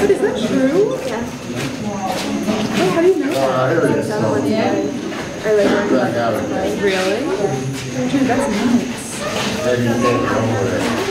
But is that true? Yeah. Oh, how do you know that? I like Really? Dude, that's nice.